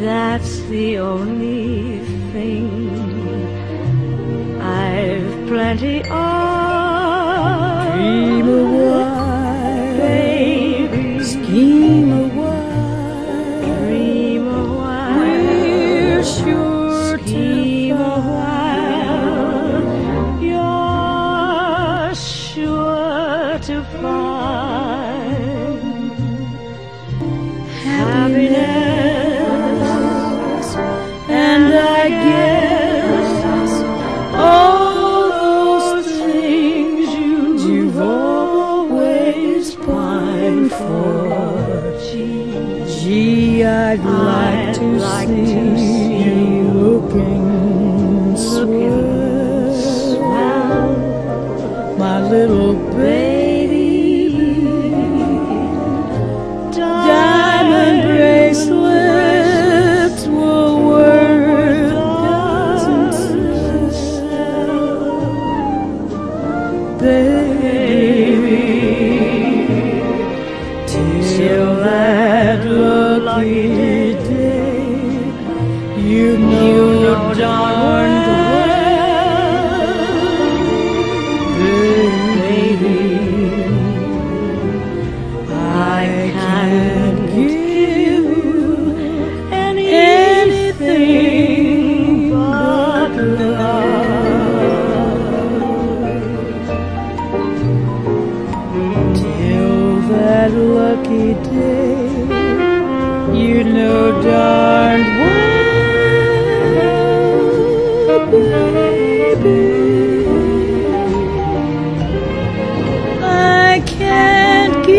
That's the only thing I've plenty of. I'd like I'd to like see to see you looking swell, my little baby. Diamond bracelets were worth thousands, baby. Till that lucky lucky day, you know darn well, baby. I can't give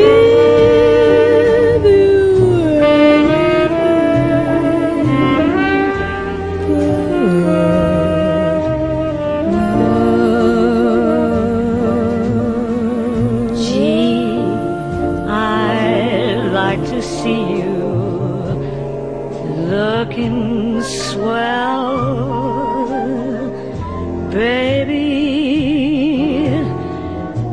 you anything looking swell, baby.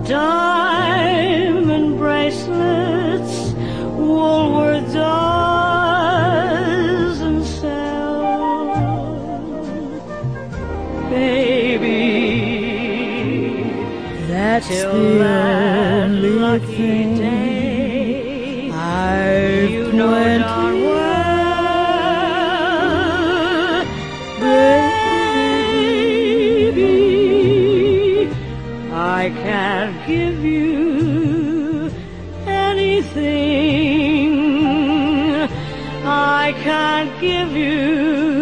Diamond bracelets, Woolworth doesn't sell, baby. That's the that only lucky thing day, I've you know can't give you anything. I can't give you